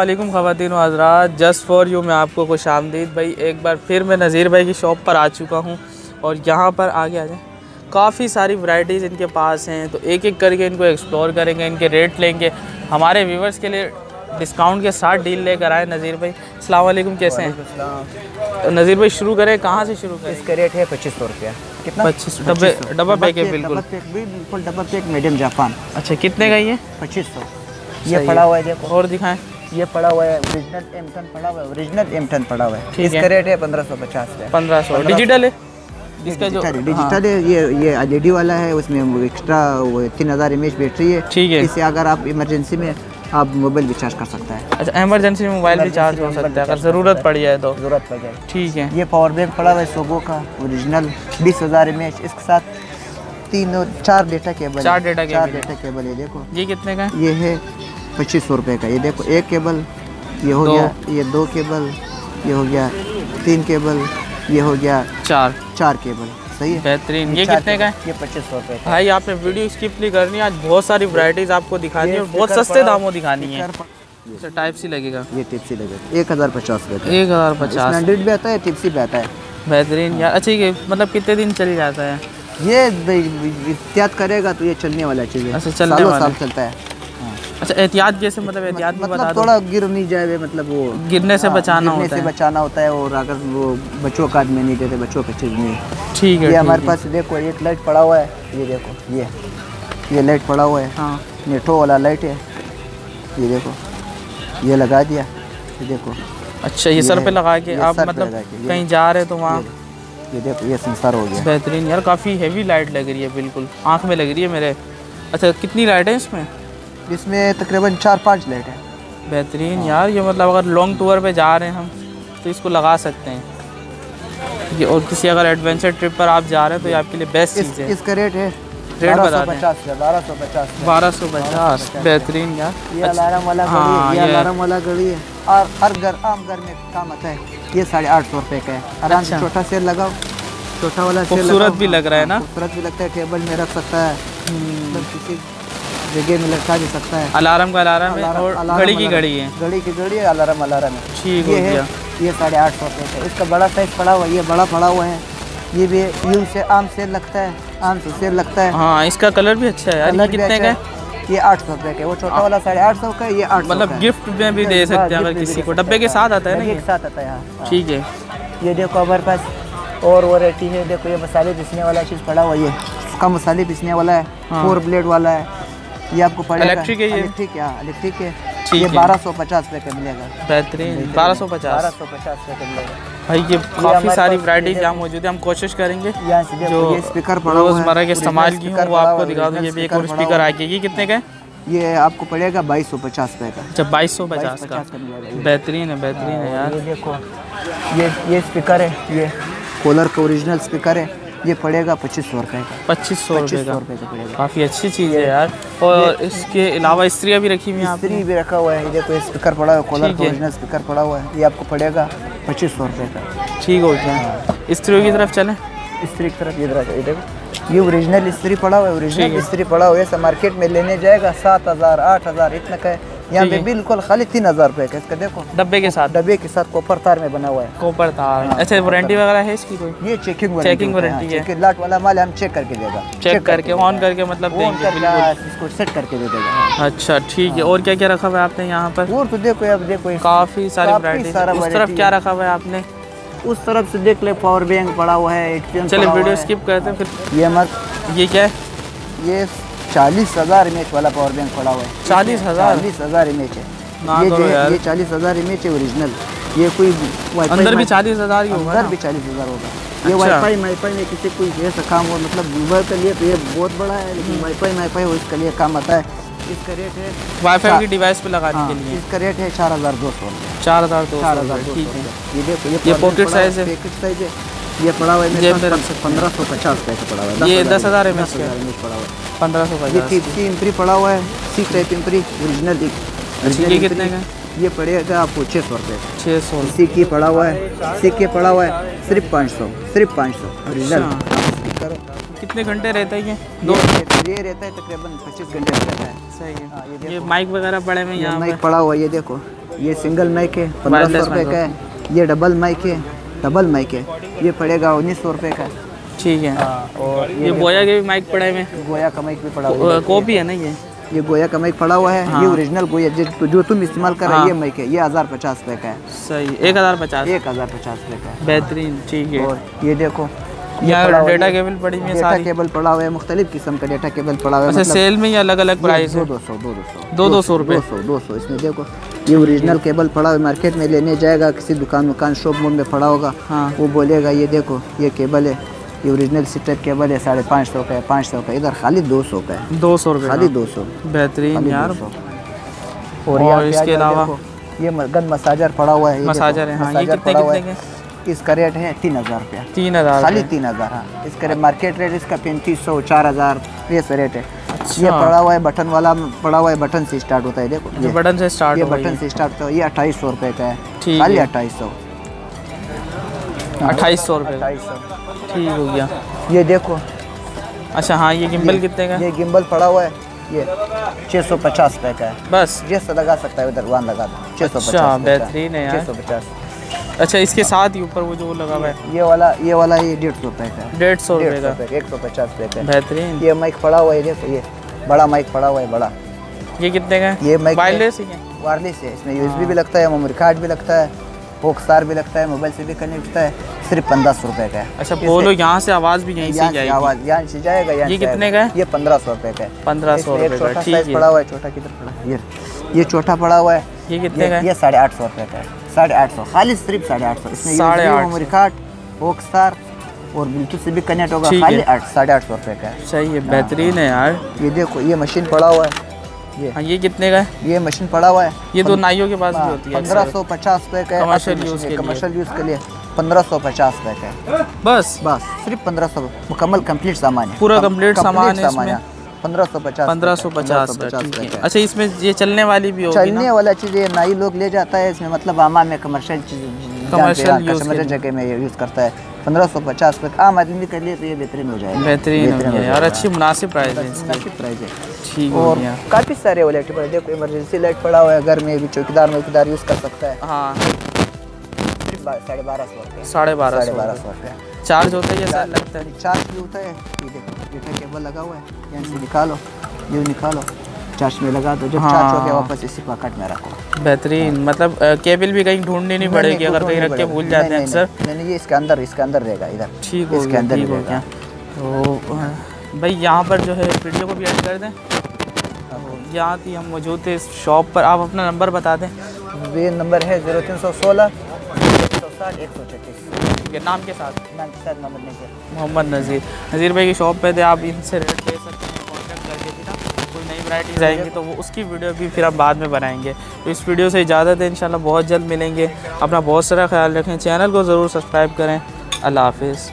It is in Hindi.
असलम ख़वान हजरात जस्ट फॉर यू मैं आपको खुश आमदीद। भाई एक बार फिर मैं नज़ीर भाई की शॉप पर आ चुका हूँ और यहाँ पर आगे आ जाए। काफ़ी सारी वैरायटीज़ इनके पास हैं तो एक एक करके इनको एक्सप्लोर करेंगे इनके रेट लेंगे। हमारे व्यूवर्स के लिए डिस्काउंट के साथ डील लेकर आए नज़ीर भाई। अलैक्म कैसे हैं? तो नज़ीर भाई शुरू करें। कहाँ से शुरू करें? इसका रेट है पच्चीस सौ रुपया। कितना? पच्चीस डब्बे डब्बा पैक है बिल्कुल। बिल्कुल डब्बा पैक मीडियम जापान। अच्छा कितने का ये? पच्चीस सौ। ये पड़ा हुआ है देखो। और दिखाएँ। ये पड़ा हुआ है ओरिजिनल एमटन पड़ा हुआ है ओरिजिनल एमटन पड़ा हुआ है। इसका रेट है पंद्रह सौ पचास पंद्रह सौ। डिजिटल है? इसका जो डिजिटल डिजिटल है। ये ये एलईडी वाला है उसमें एक्स्ट्रा तीन हज़ार एम बैटरी है। ठीक है। इससे अगर आप इमरजेंसी में आप मोबाइल भी चार्ज कर सकता है। अच्छा इमरजेंसी में मोबाइल भी चार्ज हो सकता है अगर ज़रूरत पड़ जाए तो। ज़रूरत पड़ जाए। ठीक है। ये पावर बैंक पड़ा हुआ है सोगो का ओरिजिनल बीस हज़ार एम इसके साथ तीन और चार डेटा केबल चार डेटा चार केबल है। डेटा केबल है देखो। ये कितने का ये है पच्चीस सौ रुपये का। ये देखो एक केबल ये हो गया ये दो केबल ये हो गया तीन केबल ये हो गया चार। चार केबल। सही है? बेहतरीन। ये कितने का है? ये पच्चीस सौ रुपये भाई आपने वीडियो स्किप नहीं करनी आज बहुत सारी वैरायटीज़ आपको दिखानी है और बहुत सस्ते दामों दिखानी है। अच्छा टाइप सी लगेगा। ये टिप्सी लगेगा। एक हज़ार पचास रुपये एक हज़ार पचास। हंड्रेड भी आता है टिप्सी भी आता है। बेहतरीन यार। अच्छा ये मतलब कितने दिन चली जाता है? ये एहतियात करेगा तो ये चलने वाला चीज़। है अच्छा, चलने वाला। साल चलता हाँ। अच्छा एहतियात जैसे मतलब एहतियात बता मतलब दो। थोड़ा गिर नहीं जाए मतलब वो गिरने से हाँ, बचाना गिरने होता से है। बचाना होता है और अगर वो बच्चों का आदमी नहीं देते बच्चों की चीज़ नहीं ठीक है ये हमारे पास देखो एक लाइट पड़ा हुआ है। ये देखो ये। ये लाइट पड़ा हुआ है। हाँ। नेटो वाला लाइट है। ये देखो ये लगा दिया। ये देखो। अच्छा ये सर पे लगा के आप मतलब कहीं जा रहे तो वहाँ? ये देखो ये संसार हो गया। बेहतरीन। यार काफ़ी हैवी लाइट लग रही है बिल्कुल। आँख में लग रही है मेरे। अच्छा कितनी लाइट है इसमें? इसमें तकरीबन चार पाँच लाइट है। बेहतरीन यार ये मतलब अगर लॉन्ग टूर पे जा रहे हैं हम तो इसको लगा सकते हैं। ये और किसी अगर एडवेंचर ट्रिप पर आप जा रहे हैं तो ये आपके लिए बेस्ट इस, चीज़ है। इसका रेट है रेट बारह बता सौ पचास बारह सौ पचास बारह सौ पचास। बेहतरीन यार। ये अलार्म वाला घड़ी हाँ, है ये ये- अलार्म वाला घड़ी है। और हर घर आम घर में काम आता है। ये साढ़े आठ सौ रुपये का है। आराम से अच्छा। छोटा सेल लगाओ। छोटा वाला सेल खूबसूरत भी लग रहा है हाँ, ना? खूबसूरत भी लगता है टेबल में रख सकता है। मतलब किसी जगह में लटका भी सकता है। अलार्म का अलार्म है और घड़ी की घड़ी है। घड़ी की घड़ी है अलार्म अलार्म है। ठीक ये है ये साढ़े आठ सौ रुपये का इसका बड़ा साइज़ पड़ा हुआ है ये बड़ा पड़ा हुआ है। ये भी यूँ से आम सेल लगता है आम से सेल लगता है। हाँ इसका कलर भी अच्छा है यार कितने अच्छा का है। है? ये आठ सौ रुपये का वो छोटा वाला साढ़े आठ सौ का ये आठ सौ मतलब गिफ्ट में भी दे सकते हैं अगर किसी को। डब्बे के साथ आता है ना ये? साथ आता है हाँ। ठीक है। ये देखो हमारे पास और वैरायटी है देखो ये मसाले पीसने वाला चीज़ पड़ा हुआ ये। इसका मसाले पीसने वाला है हाँ। फोर ब्लेड वाला है। ये आपको पड़ेगा। इलेक्ट्रिक है ये? इलेक्ट्रिक है हाँ, इलेक्ट्रिक है ये है। बारह सौ पचास रुपये का मिलेगा। बेहतरीन बारह सौ बारह सौ पचास रुपये का मिलेगा। भाई ये काफ़ी सारी वैरायटी यहाँ मौजूद है हम कोशिश करेंगे। जो ये स्पीकर पड़ा हुआ है रोज़मर्रा के इस्तेमाल की वो आपको दिखा दूँ ये भी एक और स्पीकर पड़ा आके ये कितने का है? ये आपको पड़ेगा बाईस सौ पचास रुपये का। अच्छा बाईस सौ पचास का। 2250 का बेहतरीन है बेहतरीन है यार। ये देखो ये ये स्पीकर है ये। कूलर का ओरिजिनल स्पीकर है। ये पड़ेगा पच्चीस सौ रुपये का। पच्चीस सौ रुपये का। पड़ेगा। काफ़ी अच्छी चीज़ है यार। और इसके अलावा स्त्रियाँ भी रखी हुई हैं स्त्री भी रखा हुआ है ये देखो स्पीकर पड़ा हुआ है कूलर का है। ओरिजिनल स्पीकर पड़ा हुआ है। ये आपको पड़ेगा पच्चीस सौ रुपये का। ठीक हो गया। स्त्रियों की तरफ़ चलें। स्त्री की तरफ़ ये ये देखो। ये ओरिजिनल स्त्री पड़ा हुआ है ओरिजिनल स्त्री पड़ा हुआ है। ऐसा मार्केट में लेने जाएगा सात हज़ार आठ हज़ार इतना का है। यहाँ पे बिल्कुल खाली तीन हज़ार रुपये का इसका देखो। डब्बे के साथ? डब्बे के साथ कॉपर तार में बना हुआ है। कोपर तार। अच्छा वारंटी वगैरह है इसकी कोई? ये चेकिंग Checking warranty है। लाट वाला माल हम चेक करके देगा। चेक करके ऑन करके मतलब ऑन देंगे करके हाँ, इसको सेट करके दे देगा। हाँ। अच्छा ठीक है। और क्या क्या रखा हुआ है आपने यहाँ पर? और तो देखो अब देखो काफ़ी सारी तरफ़ क्या रखा हुआ है आपने? उस तरफ़ से देख ले पावर बैंक पड़ा हुआ है एटीएम चले वीडियो स्किप करते हैं फिर ये मत ये क्या है? ये चालीस हज़ार एम वाला पावर बैंक पड़ा हुआ है। चालीस हज़ार? चालीस हज़ार एम है। ये जो है ये चालीस हज़ार एम है ओरिजिनल ये कोई अंदर भी चालीस हज़ार ही होगा अंदर भी चालीस हज़ार होगा। ये अच्छा। वाईफाई में किसी कोई ऐसा काम हो मतलब गूगल के लिए तो ये बहुत बड़ा है लेकिन वाईफाई माईफाई हो इसके लिए काम आता है। इसका रेट है वाईफाई की डिवाइस पे लगाने हाँ, के लिए। इसका रेट है चार हज़ार दो सौ। चार हज़ार दो चार हज़ार ठीक है। ये देखो ये हुआ size है? pocket size है। ये पड़ा हुआ है हैं। पंद्रह सौ पचास रुपये का पड़ा हुआ है ये दस। हज़ार mAh पड़ा हुआ है। पंद्रह सौ ये टिप्सी इम्प्री पड़ा हुआ है? सी टाइप इम्प्री ओरिजिनल ये कितने का? ये पड़ेगा आपको छः सौ रुपये छः सौ। सी की पड़ा हुआ है सी के पड़ा हुआ है सिर्फ़ पाँच सौ सिर्फ़ पाँच सौ ओरिजिनल अच्छा। कितने घंटे रहता है ये? दो ये ये रहता है तकरीबन पच्चीस घंटे रहता है। सही हाँ, है ये माइक वगैरह पड़े हुए ये यहाँ माइक पड़ा हुआ है ये देखो। ये सिंगल माइक है पंद्रह सौ रुपये का है। ये डबल माइक है। डबल माइक है। ये पड़ेगा उन्नीस सौ रुपये का। ठीक है। और ये बोया के भी माइक पड़े हुए। गोया का माइक भी पड़ा हुआ है। कॉपी है ना ये? ये गोया का माइक पड़ा हुआ है। हाँ। ये ओरिजिनल गोया जो, जो तुम इस्तेमाल कर रहे हो हाँ। ये माइक है। ये हज़ार पचास रुपये का है। सही एक हज़ार पचास। एक हज़ार पचास रुपये का है। बेहतरीन ठीक है। और ये देखो ये यहाँ है, डेटा केबल पड़ी हुई है डेटा केबल पड़ा हुआ है मुख्तलिफ़ किस्म का डेटा केबल पड़ा हुआ है। अच्छा सेल में ही अलग अलग प्राइस दो है। दो सौ दो दो सौ। दो दो सौ रुपये दो सौ इसमें देखो। ये ओरिजिनल केबल पड़ा हुआ है मार्केट में लेने जाएगा किसी दुकान वुकान शॉप मोल में पड़ा होगा। हाँ। वो बोलेगा ये देखो ये केबल है ये ओरिजिनल सिटर केबल है साढ़े पाँच सौ का है पाँच सौ का इधर खाली दो सौ का है। दो सौ रुपये खाली दो सौ। बेहतरीन यार। 200 और इसके अलावा? ये गन मसाजर पड़ा हुआ है मसाजर है, ये कितने- कितने। इसका रेट है तीन हज़ार रुपया। तीन हज़ार खाली तीन हज़ार हाँ। इसका मार्केट रेट इसका पैंतीस सौ चार हज़ार ये से रेट है। अच्छा। ये पड़ा हुआ है बटन वाला पड़ा हुआ है बटन से स्टार्ट होता है देखो ये बटन से स्टार्ट ये बटन से स्टार्ट होता है ये अट्ठाईस सौ रुपये का है। ठीक खाली है। अट्ठाईस सौ। अट्ठाईस सौ रुपये ठीक हो गया। ये देखो। अच्छा हाँ ये गिम्बल कितने का है? ये गिम्बल पड़ा हुआ है। ये छः सौ पचास रुपये का है। बस। जैसे लगा सकता है उधर वहाँ लगा दो। छः सौ अच्छा, पचास बेहतरीन है। छः सौ पचास। अच्छा इसके साथ ही ऊपर वो जो लगा हुआ है। ये वाला ये वाला ये डेढ़ सौ रुपये का। डेढ़ सौ रुपये का। एक सौ पचास रुपये का। बेहतरीन। ये माइक पड़ा हुआ है देखो ये बड़ा माइक पड़ा हुआ है बड़ा। ये कितने का ये माइक वायरलेस ही है वायरलेस है इसमें यूएसबी भी लगता है मेमोरी कार्ड भी लगता है फोक्सार भी लगता है मोबाइल से भी कनेक्ट होता है सिर्फ़ पंद्रह सौ रुपये का है। अच्छा बोलो यहाँ से आवाज़ भी यहीं से ही जाएगी। आवाज़ यहाँ से जाएगा यहाँ ये कितने का है? ये पंद्रह सौ रुपये का है। पंद्रह सौ छोटा साइज़ है। पड़ा हुआ है छोटा किधर पड़ा है? ये ये छोटा पड़ा हुआ है। ये कितने का ये, है? ये साढ़े आठ सौ रुपये का है। साढ़े आठ सौ खाली सिर्फ़ साढ़े आठ सौ इसमें साढ़े आठ सौ। मेमोरी कार्ड फोक्सार और ब्लूटूथ से भी कनेक्ट होगा खाली आठ साढ़े आठ सौ रुपये का सही है बेहतरीन है यार ये देखो ये मशीन पड़ा हुआ है ये हाँ ये कितने का है ये मशीन पड़ा हुआ है ये तो नाइयों के पास भी होती है पंद्रह सौ पचास रुपये का Commercial use कमर्शियल यूज़ के लिए पंद्रह सौ पचास रुपये का बस बस सिर्फ़ पंद्रह सौ मुकम्मल कंप्लीट सामान है पूरा कम- complete सामान है? पंद्रह सौ पचास पंद्रह सौ पचास अच्छा इसमें ये चलने वाली भी होगी चलने वाला चीज़ ये नाई लोग ले जाता है इसमें मतलब आमा में कमर्शियल use जगह में यूज़ करता है। पंद्रह सौ पचास रुपये आम आदमी के लिए तो ये बेहतरीन हो जाएगा। बेहतरीन जाएगा। अच्छी मुनासिब प्राइस है मुनासिब प्राइस है। ठीक हो और काफ़ी सारे वो इलेक्ट्रिक देखो इमरजेंसी लाइट पड़ा हुआ है घर में भी चौकीदार चौकीदार यूज़ कर सकता है। हाँ। साढ़े बारह सौ साढ़े बारह साढ़े बारह सौ रुपये चार्ज होता है या सर लगता है? चार्ज भी होता है। ये देखो डेटा केबल लगा हुआ है। यहाँ से निकालो ये निकालो। चार्ज में लगा दो। जब चार्ज हो गया हाँ। वापस इसी पॉकेट में रखो। बेहतरीन। मतलब केबल भी कहीं ढूंढनी नहीं पड़ेगी अगर कहीं रख के भूल जाते हैं अक्सर। नहीं ये इसके अंदर इसके अंदर रहेगा इधर। ठीक हो इसके अंदर हो रहेगा। तो भाई यहाँ पर जो है वीडियो को भी ऐड कर दें। तो यहाँ थी हम मौजूद थे इस शॉप पर। आप अपना नंबर बता दें। ये नंबर है ज़ीरो तीन सौ सोलह एक सौ साठ एक सौ छत्तीस। के साथ नाम के साथ मोहम्मद नजीर। नज़ीर भाई की शॉप पे थे, आप इनसे रेट ले सकते हैं कॉन्टैक्ट करके भी ना कोई नई वराइटीज़ आएँगी तो वो उसकी वीडियो भी फिर आप बाद में बनाएँगे। तो इस वीडियो से इजाज़त है, इंशाल्लाह बहुत जल्द मिलेंगे। अपना बहुत सारा ख्याल रखें चैनल को ज़रूर सब्सक्राइब करें। अल्लाह हाफिज़।